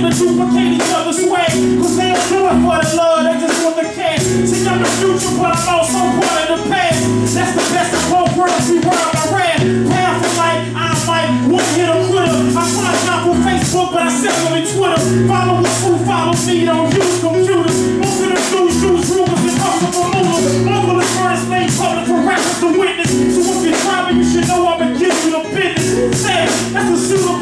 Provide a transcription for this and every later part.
To duplicate each other's way. Cause they don't do it for the love, they just want the cash. See, I'm the future, but I'm also part of the past. That's the best of both worlds, we were on my red. Path of light, I'm like, one hit a quitter. I find out on Facebook, but I sell them on Twitter. Follow me, who follow me, don't use computers. Most of the news, use rumors and hustle for movers. Of the first made public for records to witness. So if you try me, you should know I'ma you the business. Say, that's a suitable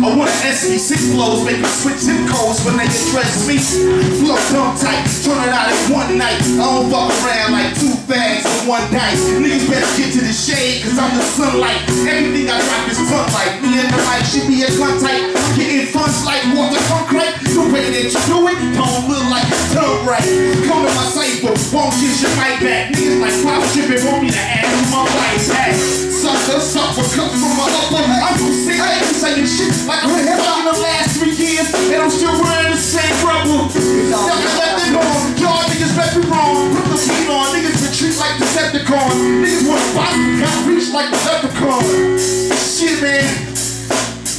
I want to SB six flows, make me switch zip codes when they address me. Flow dumb tight, turn it out in one night. I don't fuck around like two bags in one night. Niggas better get to the shade, cause I'm the sunlight. Everything I rock is punk like. Me and the mic should be a gun tight. Getting funds like water concrete. The way that you do it, don't look like it's done right. Come to my cipher, won't get your mic back. Niggas like pop shipping, want me to ask who my wife at. Sucker, suffer, cut from my upper. Like I've been fucking the last three years, and I'm still wearing the same rubber. Can let them know, y'all niggas bet me wrong. Put the heat on, niggas retreat like Decepticons. Niggas box me, got reach like the leprechaun. Shit, man.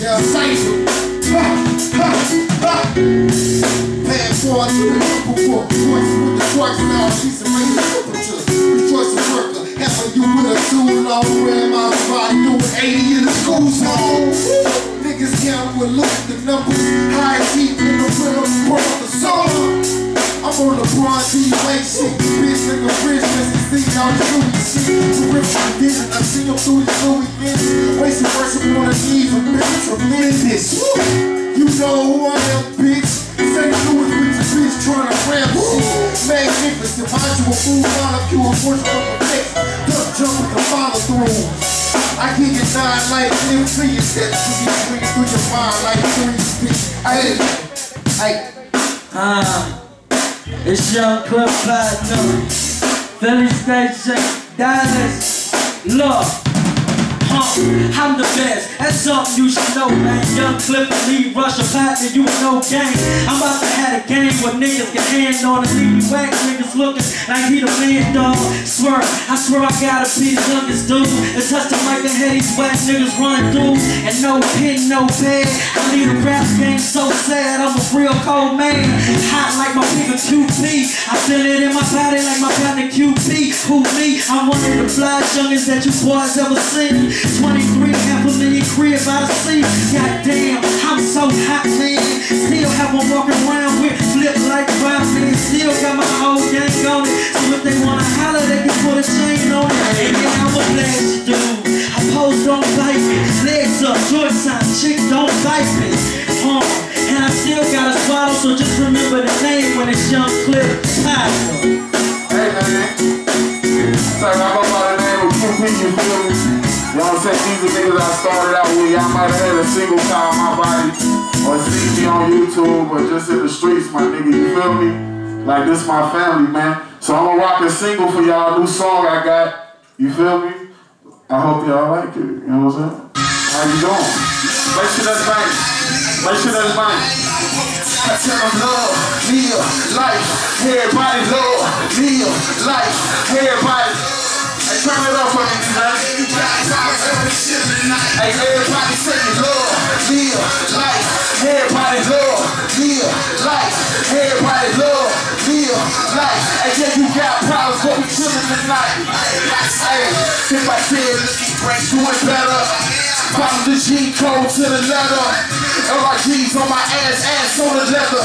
Yeah, cipher. Ha, ha, ha. Paying for it the people for voice with the twice now. She's a main temperature. Rejoice the worker. Half you with a suit on. Wearing my body doing 80 in the school zone. Niggas count with at the numbers. High deep in the rhythm, world the song. I'm on bronze T way shit. Bitch nigga rich, let's see y'all do shit. Terrific vision, I see them through the Louis Vuitton. Wasting worship on the knees, a bitch tremendous. You know who I am, bitch. St. Louis with the bitch trying to ram shit. Magnificent, mind you a fool molecule, of a fix. Duck jump with the follow through. I give you nine like MC, you set to be swinging through your mind like bitch. Hey, hey. Ah, it's Young Cliff Platinum, Philly Station, Dallas, look. I'm the best, that's something you should know, man. Young and Lee Russia Platinum, you know gang. I'm about to have a game where niggas get hand on and leave me whack niggas looking like he the man, dog. Swear, I swear I gotta be the youngest dude. And touch the mic and hear these niggas running through. And no pin, no pad. I leave the rap game so sad, I'm a real cold man. Hot like my nigga QP. I feel it in my body like my partner QP. Who me? I'm one of the flyest youngest that you boys ever seen. 23 half a million crib I see. Goddamn, I'm so hot, man. Still have one walking around with flip like five man. Still got my whole gang on it. So if they wanna holler, they can put a chain on it. And I'm a blast dude. I pose don't me. Legs up, joint sign, chick don't bite me. Uh, and I still gotta swallow, so just remember the name when it's Young Clip. Hey man, so I go by the name of you feel me? I'm? These are niggas I started out with. Y'all might have had a single time my body or see me on YouTube or just in the streets, my nigga, you feel me? Like this my family, man. So I'm gonna rock a single for y'all, new song I got. You feel me? I hope y'all like it. You know what I'm saying? How you doing? Make sure that's bang. Make sure that's bang. I tell them love, live, life, everybody love, live, life, everybody. Turn it up for me. Hey, everybody say love, live, life, everybody love, live, life, everybody love, live, life. Hey, yeah, you got problems, but we chillin' tonight. Hey, if I said, doing better. Follow the G code to the letter. LRG's on my ass, ass on the leather.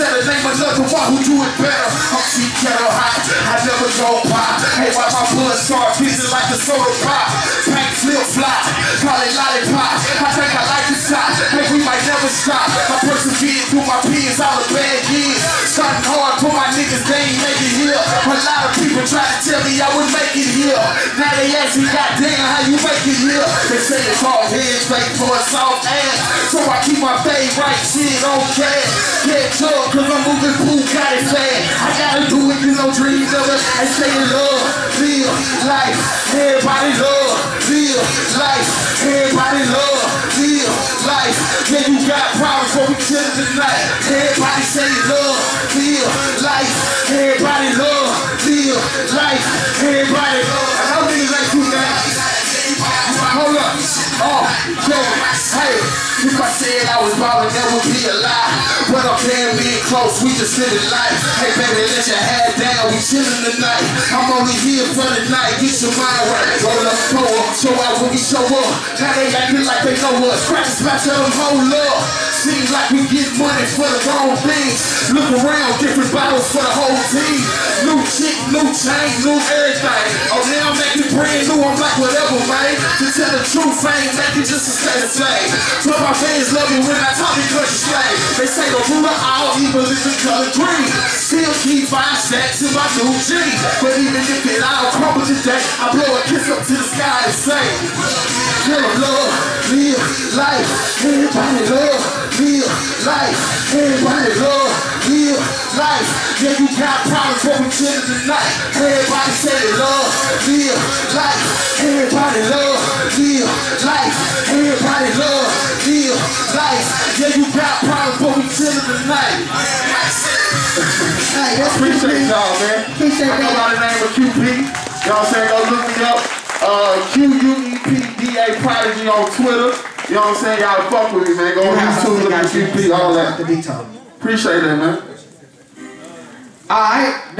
The name another one who do it better. I'm cheap kettle hot, I never go pop. Hey, why my blood start fizzing like a soda pop? Paint flip flop, call it lollipop. I think I like the shot. Hey, we might never stop. I persevere through my peers all the bad years. Starting hard for my niggas, they ain't make it here. A lot of people try to tell me I would make it here. They me, goddamn, how you make it here? They say it's hard head, fake for a soft ass. So I keep my fade right, shit on cash. Get tough, cause I'm moving pool, got it fast. I gotta do it, you know, dreams of it. I say love, live, live life. Everybody love, live life. Everybody love, live life. Yeah, you got problems, but we chillin' tonight. Everybody say love, live life. Everybody love, live life. Everybody If I said I was ballin', that would be a lie. But I'm damn being close, we just living life. Hey, baby, let your head down, we chillin' tonight. I'm only here for the night, get your mind right. Roll up, pull up, show out when we show up. Now they acting like they know us. Crack the spot, tell them hold up. Seems like we get money for the wrong things. Look around, different bottles for the whole team. New chick, new chain, new everything. Oh, now I'm acting brand new, I'm like whatever, man. To tell the truth, I ain't making just to stay the same. But my fans love me when I talk because you slave. They say the of all evil is the color green. Still keep five stacks in my new jeans. But even if it all crumble today, I blow a kiss up to the sky and say, Live love, live life. Everybody love, live life. Everybody love, live life. Yeah, you got problems, but we chillin' tonight. Everybody say love, live life. Everybody love, live life. Everybody love, live life. Yeah, you got problems, but we chillin' tonight. Hey, that's Appreciate y'all, man. Appreciate I go by the name of QP. Y'all saying go look me up. Uh, Q-U-E-P-D-A Prodigy on Twitter. You know what I'm saying? Y'all fuck with me, man. Go on YouTube, look at QP, all that. Appreciate that, man. All right.